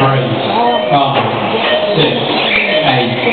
three, five, six, eight.